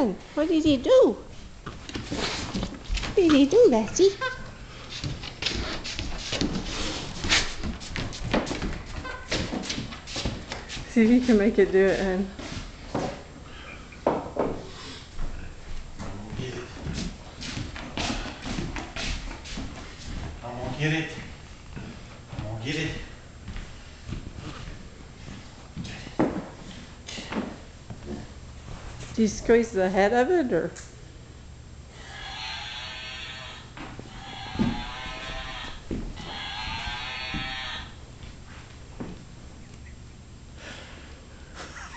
doing? What did he do? What did he do, Bessie? See if you can make it do it, and I'm gonna get it. I'm gonna get it. Do you squeeze the head of it, or?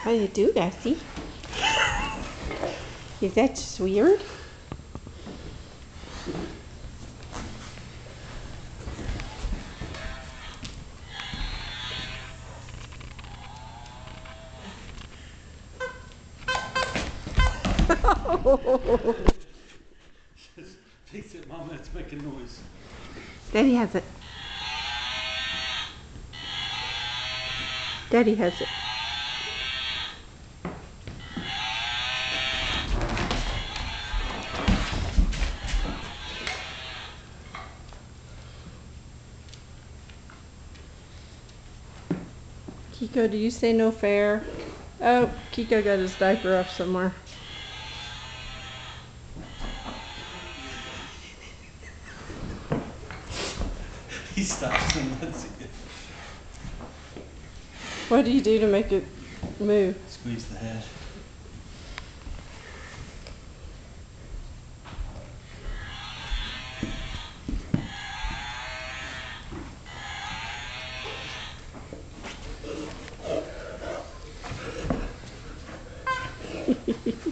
How do you do, Bessie? Is that just weird? Fix it, Mama. It's making noise. Daddy has it. Daddy has it. Kiko, do you say no fair? Oh, Kiko got his diaper off somewhere. he stops and lets it. What do you do to make it move? Squeeze the head.